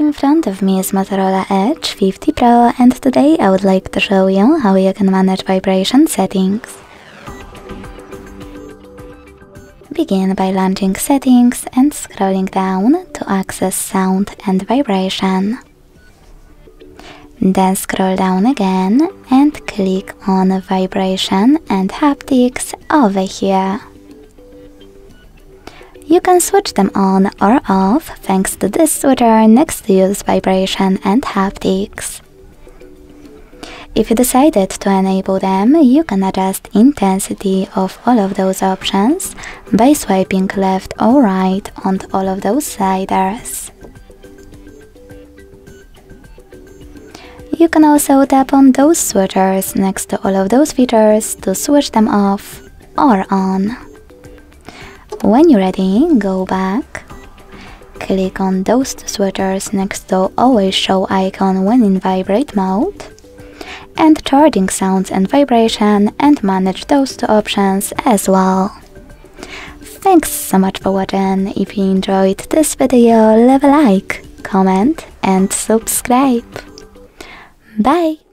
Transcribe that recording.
In front of me is Motorola Edge 50 Pro and today I would like to show you how you can manage vibration settings. Begin by launching settings and scrolling down to access sound and vibration. Then scroll down again and click on vibration and haptics over here. You can switch them on or off thanks to this switcher next to use vibration and haptics. If you decided to enable them, you can adjust intensity of all of those options by swiping left or right on all of those sliders. You can also tap on those switchers next to all of those features to switch them off or on. When you're ready, go back. Click on those switchers next to always show icon when in vibrate mode and charging sounds and vibration and manage those two options as well. Thanks so much for watching. If you enjoyed this video, leave a like, comment and subscribe. Bye!